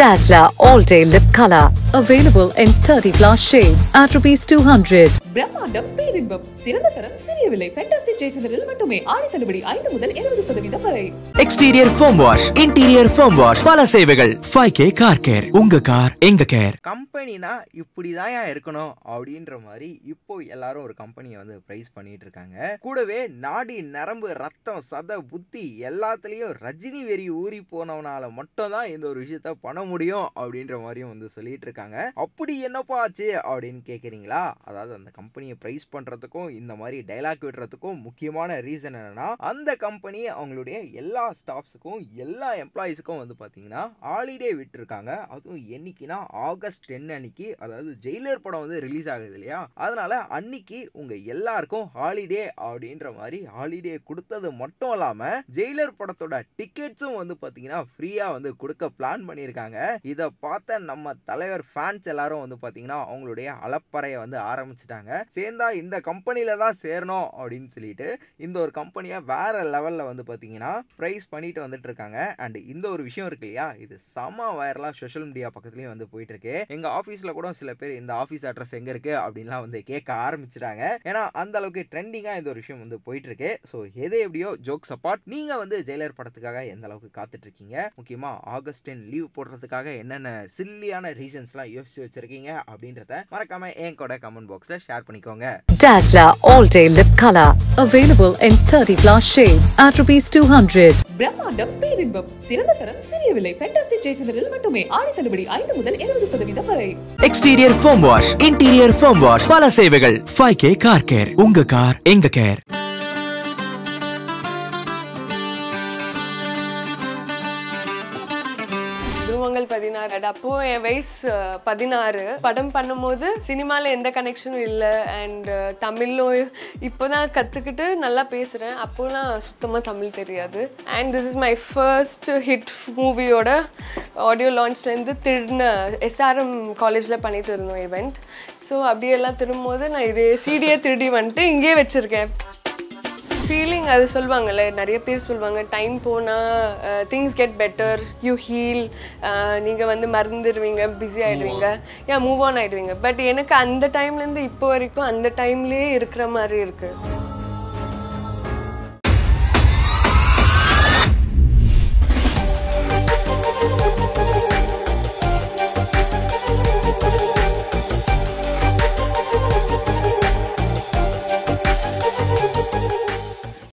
Dazzler All Day Lip Color. Available in 30 plus shades at rupees 200. பிரம்மாண்டம் பேரின்பம் சிறந்த தரம் சிறிய விலை ஃபேண்டாஸ்டிக் ஜெயச்சந்திரில் மட்டுமே ஆடி தள்ளுபடி ஐந்து முதல் இருபது சதவீதம் exterior foam wash interior foam wash பல சேவைகள். ஃபைவ் கே கார் கேர் உங்க கார் எங்க கேர் கம்பெனினா இப்படி தான் இருக்கணும்? அப்படின்ற மாதிரி இப்போ எல்லாரும் ஒரு கம்பெனியை வந்து ப்ரைஸ் பண்ணிட்டு இருக்காங்க. கூடவே நாடி நரம்பு ரத்தம் சத புத்தி எல்லாத்துலேயும் ரஜினி வெறி ஊறி போனவனால மட்டும் தான் இந்த ஒரு விஷயத்த பண்ண முடியும் அப்படின்ற மாதிரியும் வந்து சொல்லிட்டு இருக்காங்க. அப்படி என்னப்பா ஆச்சு அப்படின்னு கேட்குறீங்களா அதாவது அந்த கம்பெனியை ப்ரைஸ் பண்ணுறதுக்கும் இந்த மாதிரி டைலாக் விடுறதுக்கும் முக்கியமான ரீசன் என்னன்னா அந்த கம்பெனி அவங்களுடைய எல்லா ஸ்டாஃப்ஸுக்கும் எல்லா எம்ப்ளாயீஸுக்கும் வந்து பார்த்தீங்கன்னா ஹாலிடே விட்டுருக்காங்க. அதுவும் என்னைக்குன்னா ஆகஸ்ட் டென் அன்னைக்கு அதாவது ஜெயிலர் படம் வந்து ரிலீஸ் ஆகுது இல்லையா? அதனால அன்னைக்கு உங்க எல்லாருக்கும் ஹாலிடே அப்படின்ற மாதிரி ஹாலிடே கொடுத்தது மட்டும் இல்லாம ஜெயிலர் படத்தோட டிக்கெட்ஸும் வந்து பார்த்தீங்கன்னா ஃப்ரீயா வந்து கொடுக்க பிளான் பண்ணியிருக்காங்க இதை பார்த்த நம்ம தலைவர் ஃபேன்ஸ் எல்லாரும் வந்து பார்த்தீங்கன்னா அவங்களுடைய அலப்பறையை வந்து ஆரம்பிச்சிட்டாங்க. சேர்ந்தா இந்த கம்பெனியில தான் சேரணும் அப்படின்னு சொல்லிட்டு இந்த ஒரு கம்பெனியை வேற லெவலில் வந்து பார்த்தீங்கன்னா ப்ரைஸ் பண்ணிட்டு வந்துட்டு இருக்காங்க அண்ட் இந்த ஒரு விஷயம் இருக்கு இல்லையா? இது செம வைரலாக சோஷியல் மீடியா பக்கத்துலேயும் வந்து போயிட்டு இருக்கு எங்க ஆஃபீஸில் கூட சில பேர் இந்த ஆஃபீஸ் அட்ரஸ் எங்க இருக்கு? அப்படின்லாம் வந்து கேட்க ஆரம்பிச்சிட்டாங்க. ஏன்னா அந்த அளவுக்கு ட்ரெண்டிங்காக இந்த ஒரு விஷயம் வந்து போயிட்டு இருக்கு ஸோ எது எப்படியோ ஜோக்ஸ் அப்பார்ட் நீங்க வந்து ஜெயிலர் படத்துக்காக எந்த அளவுக்கு காத்துட்டு இருக்கீங்க முக்கியமா ஆகஸ்டின் லீவ் போடுறதுக்காக என்னென்ன சில்லியான ரீசன்ஸ்லாம் யோசிச்சு வச்சிருக்கீங்க? அப்படின்றத மறக்காம என் கூட கமெண்ட் பாக்ஸ்ல ஷேர் பண்ணிக்கோங்க. Dazzler All Day Lip Color. Available in 30 plus shades at rupees 200. பிரம்மாண்டம் பேரின்பம். சிறந்த தரம் சிறிய விலை. ஃபேண்டாஸ்டிக் ஜெயச்சந்திரில் மட்டுமே. ஆடி தள்ளுபடி ஐந்து முதல் இருபது சதவீதம் வரை. Exterior foam wash interior foam wash பல சேவைகள். ஃபைவ் கே கார் கேர் உங்க கார் எங்க கேர் துருவங்கள் பதினாறு. அப்போ என் வயசு பதினாறு. படம் பண்ணும்போது சினிமாவில் எந்த கனெக்ஷனும் இல்லை. அண்ட் தமிழும் இப்போதான் கற்றுக்கிட்டு நல்லா பேசுகிறேன் அப்போலாம் சுத்தமாக தமிழ் தெரியாது. And this is my first hit மூவியோட ஆடியோ லான்ச்லேருந்து திருடின எஸ்ஆர்எம் காலேஜில் பண்ணிட்டு இருந்தோம் ஈவெண்ட் ஸோ அப்படியெல்லாம் திரும்பும்போது நான் இதே சிடியே திருடி வந்துட்டு இங்கேயே வச்சுருக்கேன். ஃபீலிங் அது சொல்லுவாங்கல்ல நிறைய பேர் சொல்லுவாங்க டைம் போனால் things get better you heal நீங்கள் வந்து மறந்துடுவீங்க பிஸி ஆகிடுவீங்க ஏன் மூவ் ஆன் ஆகிடுவீங்க பட் எனக்கு அந்த டைம்லேருந்து இப்போ வரைக்கும் அந்த டைம்லேயே இருக்கிற மாதிரி இருக்குது